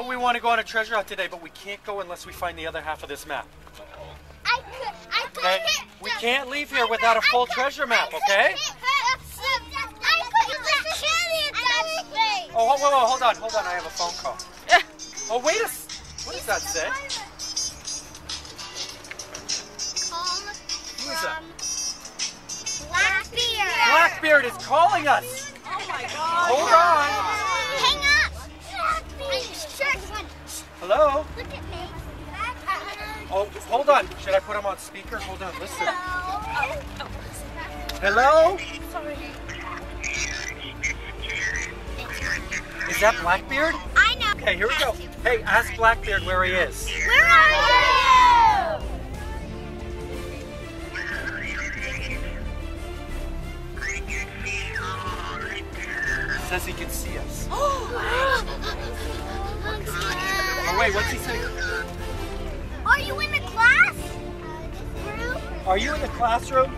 know we want to go on a treasure hunt today, but we can't go unless we find the other half of this map. I could, I could Okay? hit We can't leave here without a full could- treasure map, I could okay? hit the- I could hit the chili in that space. Oh, whoa, whoa, whoa, hold on, hold on. I have a phone call. Oh, wait a s- What does that say? Call Who is that? from Blackbeard. Blackbeard is calling us. Oh my god. Hello? Look at me. Oh, hold on. Should I put him on speaker? Hold on, listen. Hello? Is that Blackbeard? I know. Okay, here we go. Hey, ask Blackbeard where he is. Where are you? Says he can see us. Wait, what's he saying? Are you in the class? Are you in the classroom? Hey,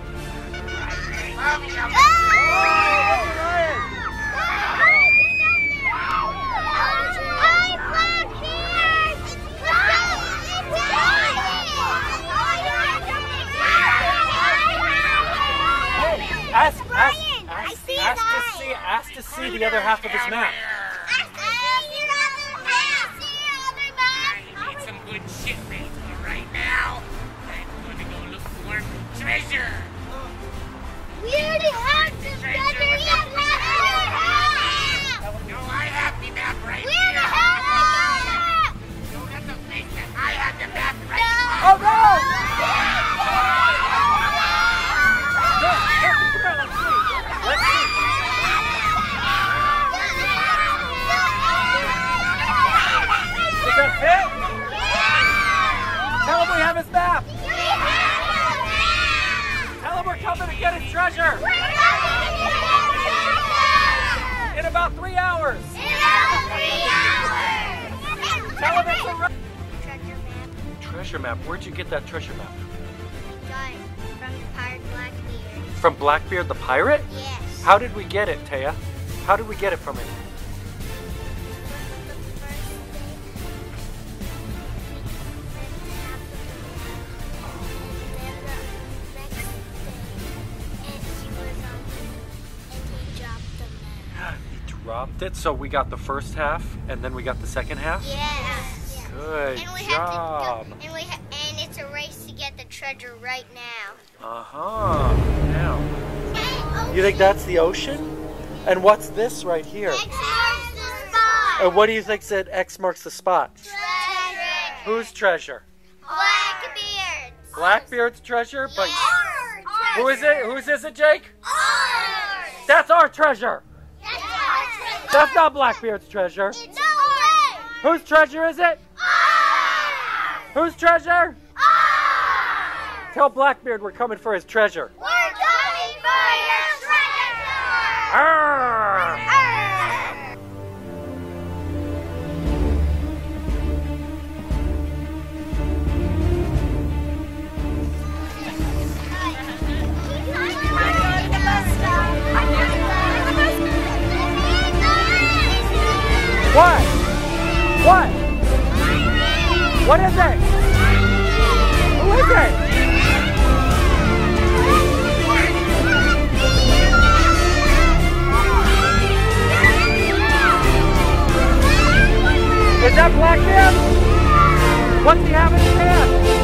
ask, ask, Brian, I ask, see ask to see, ask to see the other half of his map. Treasure. We already have him we're coming to get his treasure in about three hours. Tell him it's a re- Treasure map. treasure map. Where'd you get that treasure map? Got it from the pirate Blackbeard. From Blackbeard the pirate? Yes. How did we get it, Taya? How did we get it from him? He dropped it, so we got the first half, and then we got the second half. Yes. Good And we job. have to go, and we ha- and it's a race to get the treasure right now. Uh huh. Now, you think that's the ocean? And what's this right here? X marks the spot. And what do you think said X marks the spot? Treasure. Whose treasure? Blackbeard. Blackbeard's treasure, but Ours. who is it? Whose is it, Jake? Ours. That's our treasure. That's. Not Blackbeard's treasure. It's ours. Whose treasure is it? Ours. Whose treasure? Ours. Tell Blackbeard we're coming for his treasure. What is it? Who is it? Is that Blackbeard? What's he have in his hand?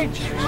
rage!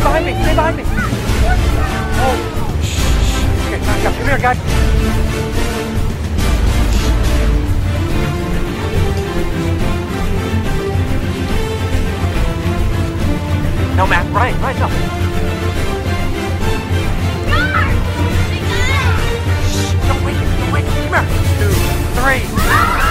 Stay behind me, stay behind me. Oh, shh, shh. Okay, back up. Come here, guys. No, Matt, Ryan, Ryan, no. Shh, don't wake him, don't wake him. Come here. Two, three.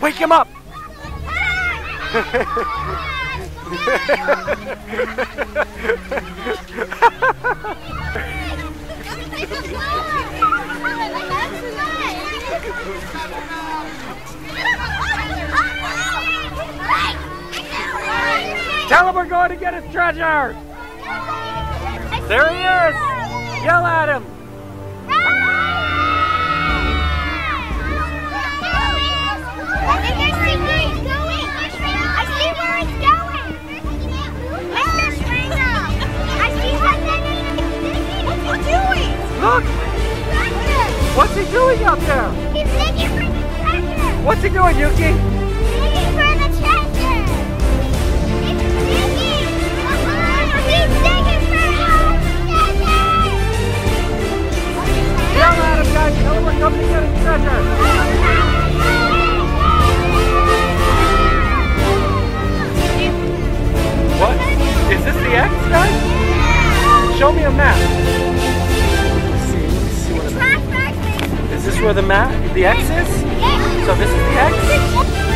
Wake him up! Tell him we're going to get his treasure! There he is! Yell at him! What's he doing, Yuki? Digging for the treasure. Digging. Uh-huh. He's digging for our treasure. Yell at him, guys! Tell him we're coming to get his treasure! What? Is this the X, guys? Show me a map. Let's see, let me see what it is. Is this where the map, the X is? So this is the X?